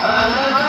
Hallelujah.